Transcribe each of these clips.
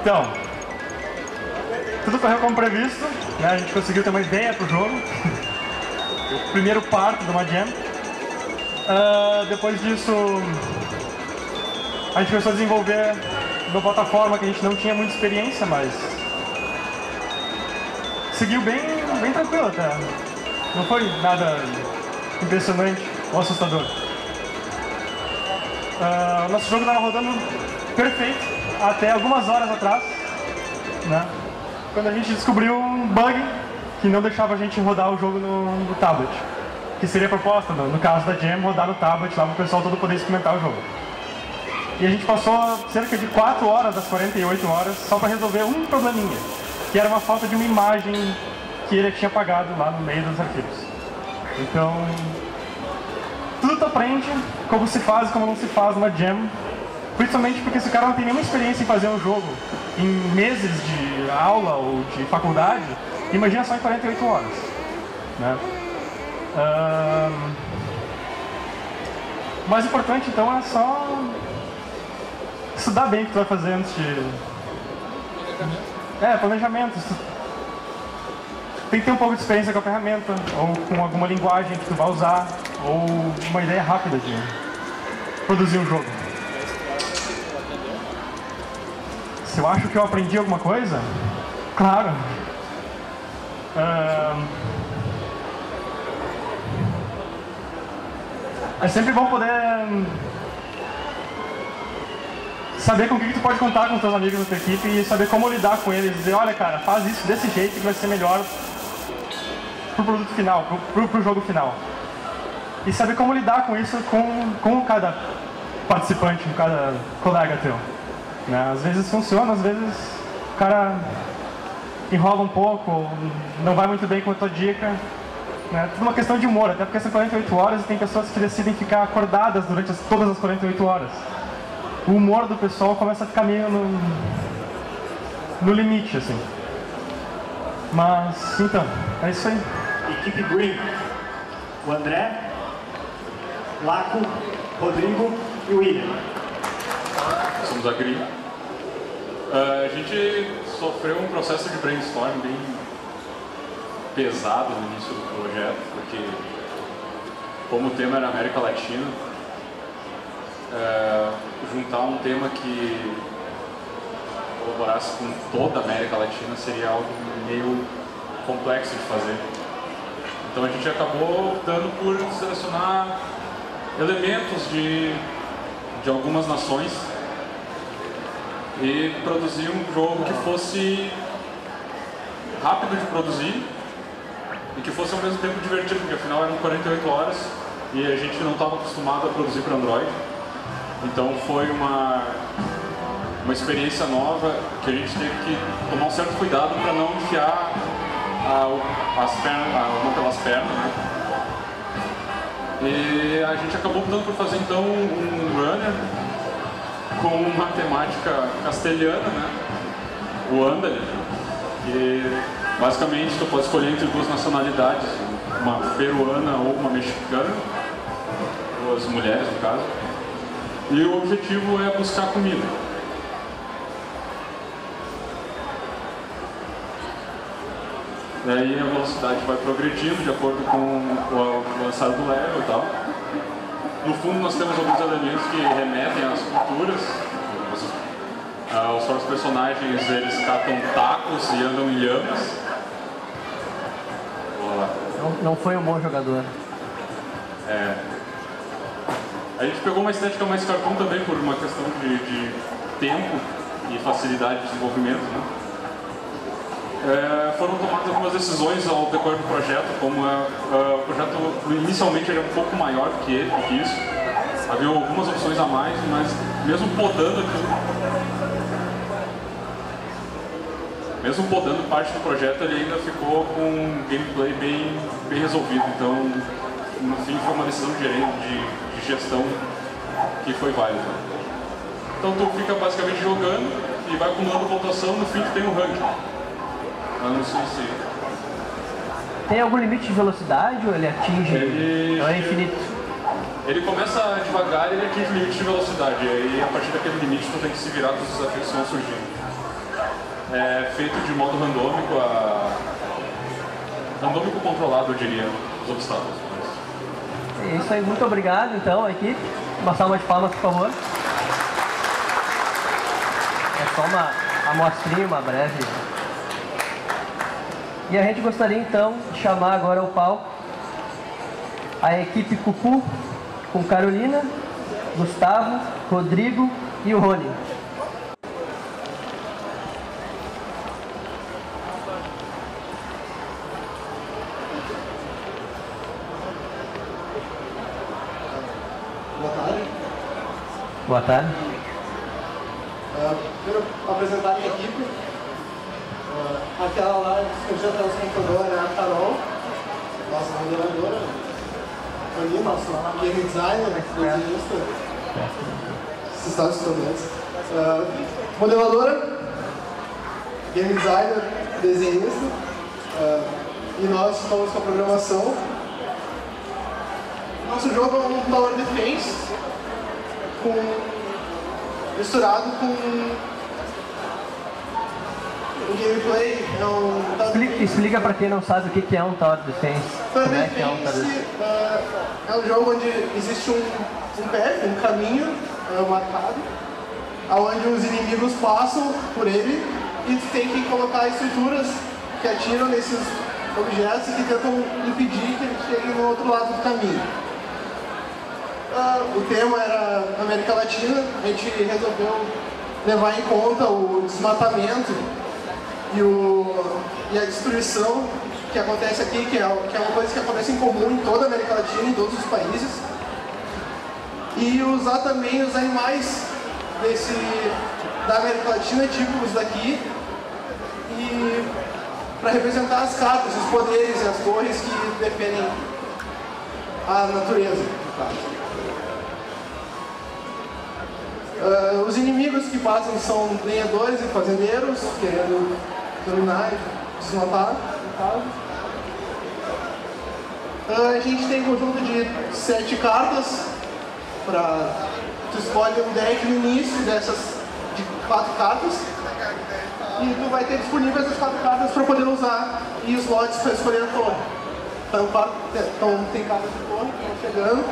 Então, tudo correu como previsto, né? a gente conseguiu ter uma ideia pro jogo. o primeiro parto de uma jam. Uh, depois disso, a gente começou a desenvolver uma plataforma que a gente não tinha muita experiência, mas seguiu bem, bem tranquilo até. Não foi nada impressionante ou assustador. Uh, nosso jogo estava rodando perfeito até algumas horas atrás, né? quando a gente descobriu um bug que não deixava a gente rodar o jogo no, no tablet. Que seria a proposta, no, no caso da Jam, rodar no tablet lá para o pessoal todo poder experimentar o jogo. E a gente passou cerca de 4 horas das 48 horas só para resolver um probleminha, que era uma falta de uma imagem que ele tinha apagado lá no meio dos arquivos. Então, tudo tu aprende como se faz e como não se faz uma jam, principalmente porque se o cara não tem nenhuma experiência em fazer um jogo em meses de aula ou de faculdade, imagina só em 48 horas. Né? Um, o mais importante então é só estudar bem o que tu vai fazer antes de. É, planejamento. Tem que ter um pouco de experiência com a ferramenta, ou com alguma linguagem que tu vai usar, ou uma ideia rápida de produzir um jogo. Se eu acho que eu aprendi alguma coisa, claro. é sempre bom poder saber com o que tu pode contar com teus amigos da tua equipe e saber como lidar com eles. Dizer, olha cara, faz isso desse jeito que vai ser melhor pro produto final, pro, pro, pro jogo final. E saber como lidar com isso com, com cada participante, com cada colega teu. Né? Às vezes funciona, às vezes o cara enrola um pouco, não vai muito bem com a tua dica. Né? Tudo uma questão de humor, até porque são 48 horas e tem pessoas que decidem ficar acordadas durante as, todas as 48 horas. O humor do pessoal começa a ficar meio no, no limite, assim. Mas, então, é isso aí. Equipe Green. O André, Laco, Rodrigo e William. Somos a Green. Uh, a gente sofreu um processo de brainstorm bem pesado no início do projeto, porque como o tema era América Latina, uh, juntar um tema que colaborasse com toda a América Latina seria algo meio complexo de fazer. Então a gente acabou optando por selecionar elementos de, de algumas nações e produzir um jogo que fosse rápido de produzir e que fosse ao mesmo tempo divertido, porque afinal eram 48 horas e a gente não estava acostumado a produzir para Android. Então foi uma, uma experiência nova que a gente teve que tomar um certo cuidado para não enfiar a, as pernas, a mão pelas pernas. Né? E a gente acabou optando por fazer então um runner com uma temática castelhana, né? o Andalho, que basicamente tu pode escolher entre duas nacionalidades, uma peruana ou uma mexicana, duas mulheres no caso, e o objetivo é buscar comida. Daí a velocidade vai progredindo de acordo com o avançado do level e tal. No fundo nós temos alguns elementos que remetem às culturas. Os, uh, os próprios personagens eles catam tacos e andam em lhamas. Não, não foi um bom jogador. É. A gente pegou uma estética mais cartoon também por uma questão de, de tempo e facilidade de desenvolvimento. Né? É, foram tomadas algumas decisões ao decorrer do projeto, como é, é, o projeto inicialmente era um pouco maior do que, do que isso, havia algumas opções a mais, mas mesmo podando aquilo, mesmo podando parte do projeto, ele ainda ficou com um gameplay bem, bem resolvido, então no fim foi uma decisão de, de, de gestão que foi válida. Então tu fica basicamente jogando e vai acumulando pontuação, no fim tu tem um ranking. Não sei se. Tem algum limite de velocidade ou ele atinge? Ele, ou é infinito? Ele começa devagar e ele atinge o limite de velocidade. E aí, a partir daquele limite, tu tem que se virar com os desafios que vão surgindo. é feito de modo randômico, a... randômico controlado, eu diria, os obstáculos. É isso aí, muito obrigado então, equipe. Uma salva de palmas, por favor. É só uma amostrinha, uma breve. E a gente gostaria então de chamar agora ao palco a equipe Cupu com Carolina, Gustavo, Rodrigo e o Rony. Boa tarde. Boa tarde. Uh, primeiro, apresentar a minha equipe. Uh, aquela lá que já está no computador é a Carol, nossa moderadora. Ali, nosso game designer, desenhista. Vocês estavam escutando antes. Uh, modeladora, game designer, desenhista. Uh, e nós estamos com a programação. Nosso jogo é um Tower Defense com misturado com o gameplay. É um Explica, explica pra quem não sabe o que é um Tower Defense. Tower é que é um Defense Defense? uh, é um jogo onde existe um, um path, um caminho uh, marcado, onde os inimigos passam por ele e tem que colocar estruturas que atiram nesses objetos e que tentam impedir que eles cheguem no outro lado do caminho. Ah, o tema era América Latina, a gente resolveu levar em conta o desmatamento e, o, e a destruição que acontece aqui, que é, que é uma coisa que acontece em comum em toda a América Latina, em todos os países. E usar também os animais desse, da América Latina, típicos daqui, e para representar as cartas, os poderes e as torres que defendem a natureza. Uh, os inimigos que passam são lenhadores e fazendeiros, querendo e desmatar, no caso. Uh, a gente tem um conjunto de sete cartas, para tu escolhe um deck no início dessas de quatro cartas, e tu vai ter disponíveis as quatro cartas para poder usar e os para escolher a torre. Então, quatro- então tem cartas de torre que estão chegando.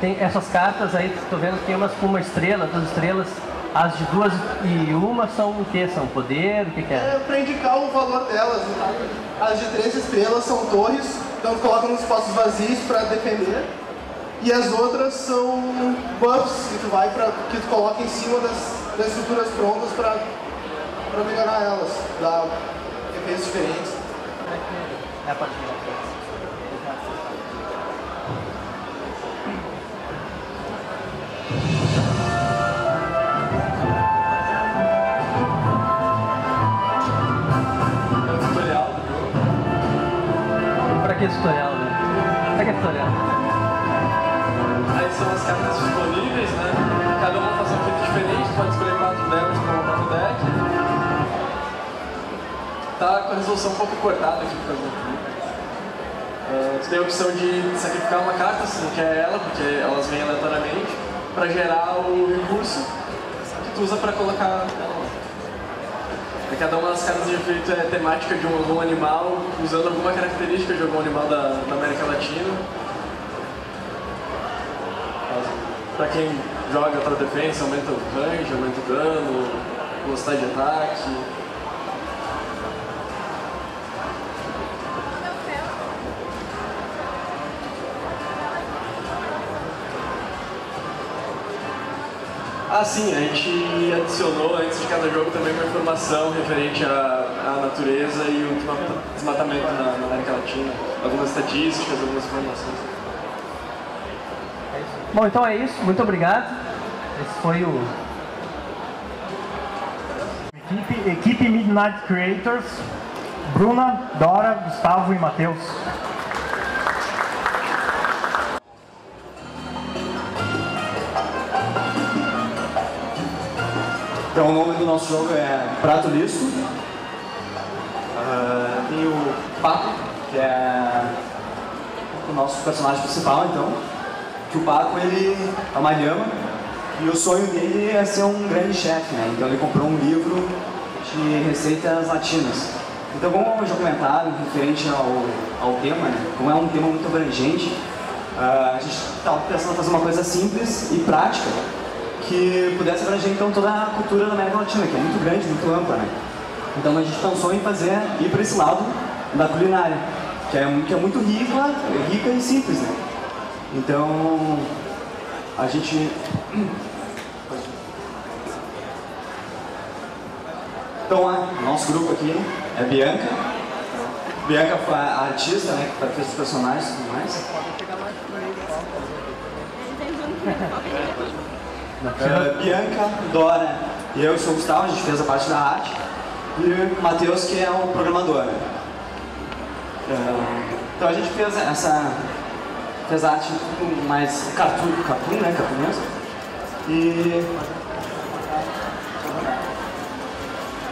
Tem essas cartas aí, tô vendo que tem umas com uma estrela, duas estrelas. As de duas e uma são o quê? São poder? O que, que é? É para indicar o valor delas. As de três estrelas são torres, então tu coloca nos espaços vazios para defender. E as outras são buffs que tu vai para que tu coloca em cima das, das estruturas prontas para melhorar elas, dar efeitos diferentes. É a parte É Pra que tutorial, né? Pra que tutorial? Aí são as cartas disponíveis, né? Cada uma faz um efeito diferente, pode escolher quatro delas para montar no deck. Tá com a resolução um pouco cortada aqui por clipe. Ah, tu tem a opção de sacrificar uma carta se não quer ela, porque elas vêm aleatoriamente, para gerar o recurso que tu usa para colocar Cada uma das cartas de efeito é temática de um, algum animal, usando alguma característica de algum animal da, da América Latina. Pra quem joga para defesa, aumenta o range, aumenta o dano, velocidade de ataque. Ah, sim, a gente adicionou antes de cada jogo também uma informação referente à, à natureza e o desmata- desmatamento na, na América Latina. Algumas estatísticas, algumas informações. Bom, então é isso. Muito obrigado. Esse foi o Equipe, equipe Midnight Creators, Bruna, Dora, Gustavo e Matheus. Então o nome do nosso jogo é Prato Listo. Ah, tem o Paco, que é o nosso personagem principal, então. Que o Paco ele é uma lhama E o sonho dele é ser um grande chefe, né? Então ele comprou um livro de receitas latinas. Então, como é um documentário referente ao, ao tema, né? como é um tema muito abrangente, ah, a gente estava pensando em fazer uma coisa simples e prática que pudesse abranger então toda a cultura da América Latina, que é muito grande, muito ampla, né? Então a gente pensou em fazer, ir para esse lado da culinária, que é, que é muito rica, rica e simples, né? Então, a gente... Então, o nosso grupo aqui é Bianca. Bianca foi a artista, né, que fez os personagens e tudo mais. Uh, Bianca, Dora e eu sou o Gustavo, a gente fez a parte da arte. E o Matheus, que é o programador. Uh, então a gente fez essa fez arte mais cartoon, cartoon né? Cartoon mesmo. E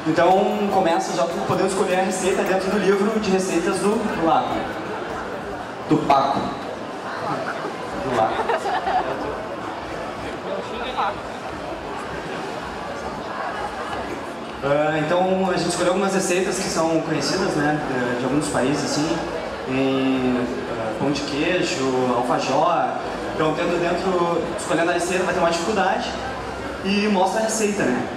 então começa já podendo escolher a receita dentro do livro de receitas do Lago. Do Paco. Do Lago. Uh, então a gente escolheu algumas receitas que são conhecidas né, de, de alguns países assim, em uh, pão de queijo, alfajor. Então tendo dentro, escolhendo a receita vai ter uma dificuldade e mostra a receita, né?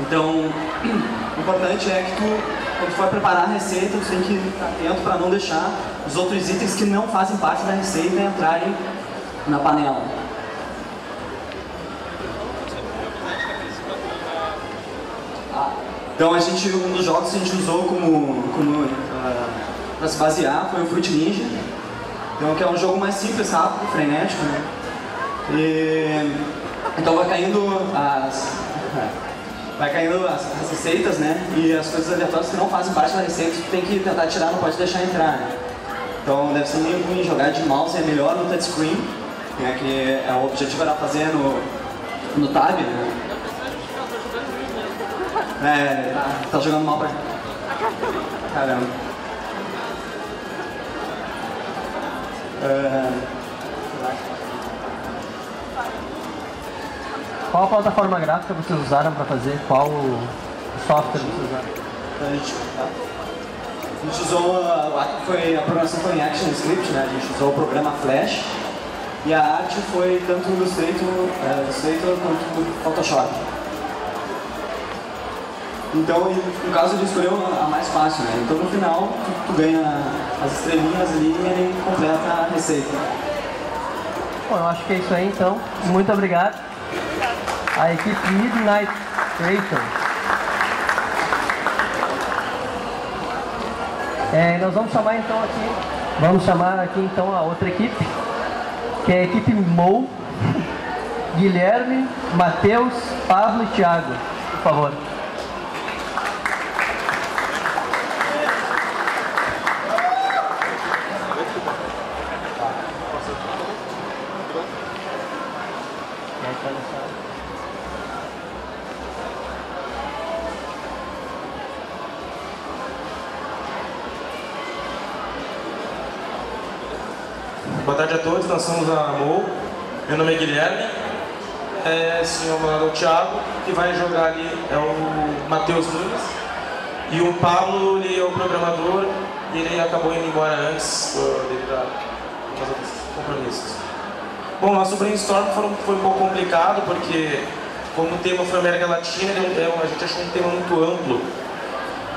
Então o importante é que tu, quando for preparar a receita, tu tem que estar atento para não deixar os outros itens que não fazem parte da receita entrarem na panela. Então a gente, um dos jogos que a gente usou como, como uh, para se basear foi o Fruit Ninja. Então que é um jogo mais simples, rápido, frenético, né? E, então vai caindo as. Vai caindo as, as, receitas, né? E as coisas aleatórias que não fazem parte da receita, tu tem que tentar tirar, não pode deixar entrar, né? Então deve ser meio ruim jogar de mouse, é melhor no touchscreen, né? que é, o objetivo era fazer no, no tab, né? É, tá, jogando mal pra. Caramba. É... Qual a plataforma gráfica vocês usaram para fazer? Qual software vocês usaram? A gente, a gente usou, a, foi, a programação foi em ActionScript, né? A gente usou o programa Flash e a arte foi tanto no Illustrator, é, Illustrator quanto no Photoshop. Então, no caso, ele escolheu a mais fácil, né? Então, no final, tu, ganha as estrelinhas ali e ele completa a receita. Bom, eu acho que é isso aí, então. Muito obrigado. A equipe Midnight Creation. É, nós vamos chamar então aqui, vamos chamar aqui então a outra equipe, que é a equipe Mou, Guilherme, Matheus, Pablo e Thiago. Por favor. Tarde a todos, nós somos a MOU. Meu nome é Guilherme. É, é o Thiago, que vai jogar ali é o Matheus Nunes. E o Pablo, ele é o programador e ele acabou indo embora antes devido a outros compromissos. Bom, nosso brainstorm foi, foi um pouco complicado porque, como o tema foi América Latina, a gente achou um tema muito amplo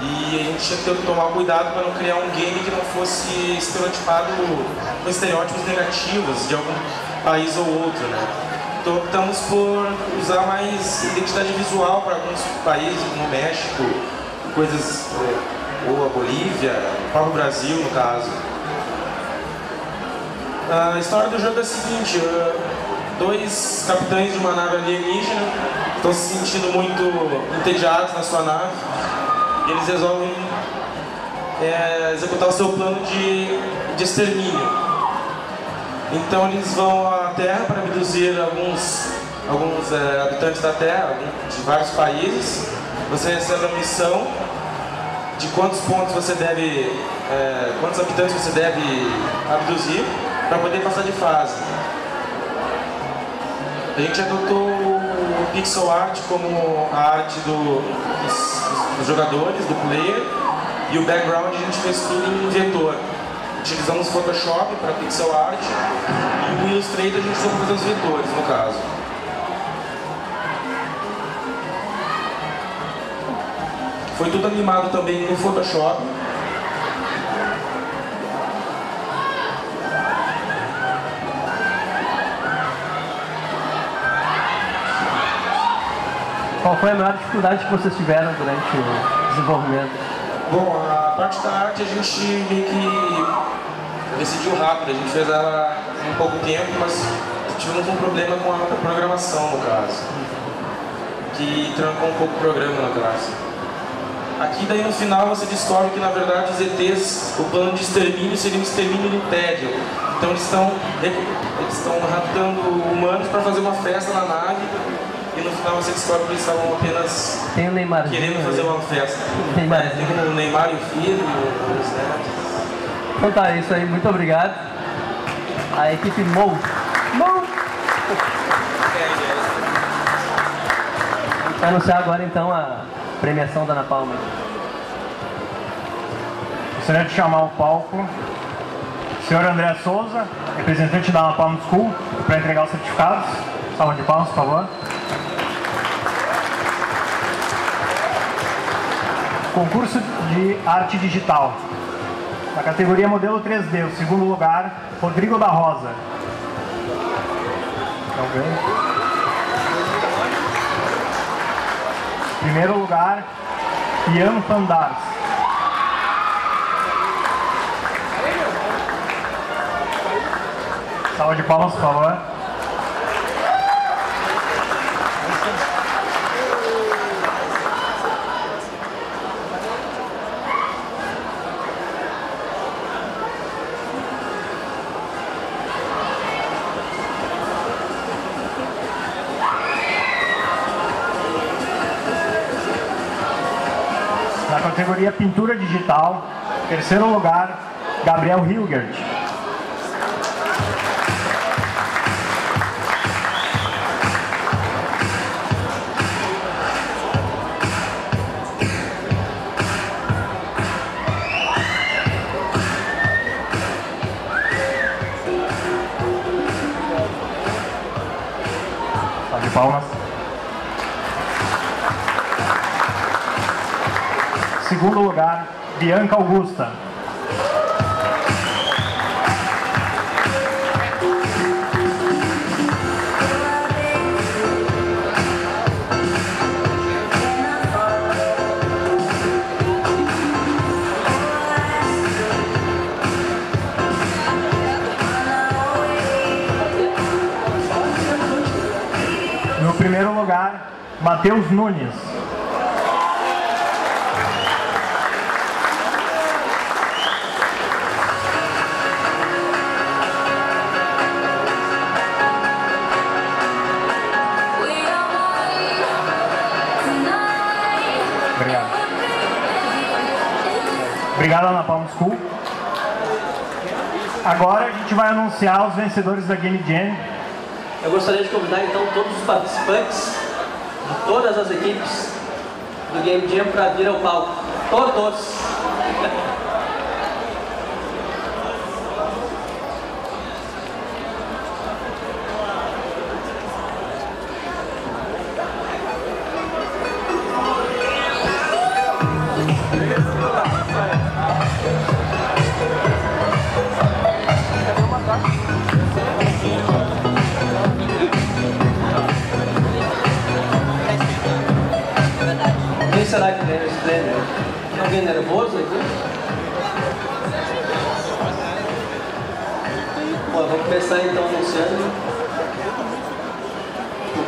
e a gente tinha que tomar cuidado para não criar um game que não fosse estereotipado com estereótipos negativos de algum país ou outro, né? Então optamos por usar mais identidade visual para alguns países, como o México, coisas é, ou a Bolívia, o próprio Brasil no caso. A história do jogo é a seguinte, dois capitães de uma nave alienígena estão se sentindo muito entediados na sua nave e eles resolvem é, executar o seu plano de, de extermínio. Então eles vão à Terra para abduzir alguns, alguns é, habitantes da Terra, de vários países. Você recebe a missão de quantos pontos você deve, é, quantos habitantes você deve abduzir para poder passar de fase. A gente adotou o pixel art como a arte do, dos, dos jogadores, do player, e o background a gente fez tudo em vetor. Utilizamos Photoshop para pixel art e o Illustrator a gente usou para fazer os vetores, no caso. Foi tudo animado também no Photoshop. Qual foi a maior dificuldade que vocês tiveram durante o desenvolvimento? Bom, a parte da arte a gente meio que decidiu rápido, a gente fez ela em pouco tempo, mas tivemos um problema com a programação no caso. Que trancou um pouco o programa no caso. Aqui daí no final você descobre que na verdade os ETs, o plano de extermínio seria um extermínio no tédio. Então eles estão eles estão raptando humanos para fazer uma festa na nave no final você descobre que eles estavam apenas Tem o Neymar. querendo fazer uma festa. Neymar. É, tem o Neymar e o filho, os netos. Então tá, é isso aí, muito obrigado. A equipe Mou. Mou! Vai anunciar agora então a premiação da Ana Palma. Gostaria de chamar ao palco o senhor André Souza, representante da Ana Palma School, para entregar os certificados. Salva de palmas, por favor. Concurso de arte digital. Na categoria modelo 3D, o segundo lugar, Rodrigo da Rosa. Primeiro lugar, Ian Pandars. Salva de palmas, por favor. Na categoria pintura digital, terceiro lugar, Gabriel Hilgert. Segundo lugar, Bianca Augusta. No primeiro lugar, Matheus Nunes. Obrigado, Ana Palma School. Agora a gente vai anunciar os vencedores da Game Jam. Eu gostaria de convidar então todos os participantes de todas as equipes do Game Jam para vir ao palco. Todos,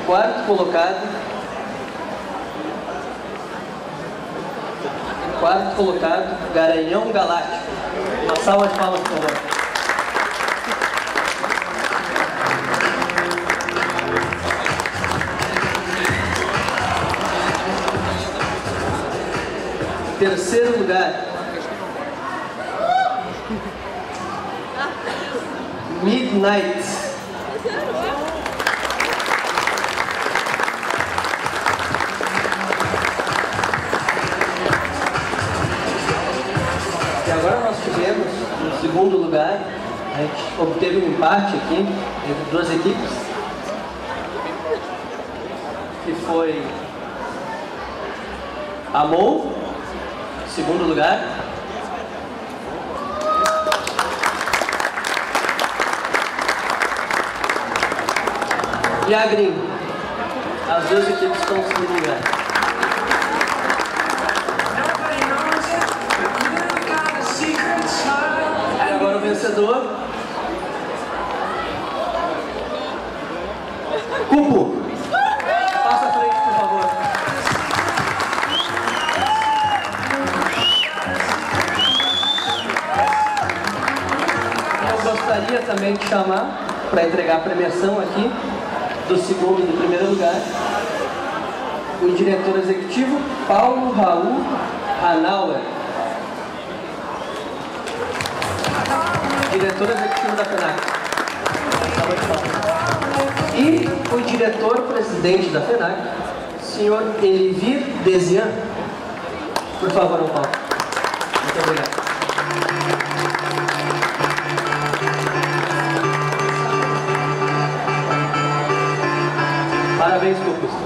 quarto colocado. Quarto colocado, Garanhão Galáctico. Uma salva de palmas, por favor. Terceiro lugar. Midnight. Segundo lugar, a gente obteve um empate aqui entre duas equipes, que foi a Mou, segundo lugar, e a Green. As duas equipes estão no segundo lugar. Vencedor. Cupo. Passa frente, por favor. Eu gostaria também de chamar, para entregar a premiação aqui, do segundo e do primeiro lugar, o diretor executivo Paulo Raul Hanauer. Diretor executivo da FENAC. E o diretor-presidente da FENAC, senhor Elivir Desian. Por favor, ao palco. Muito obrigado. Parabéns, Lucas.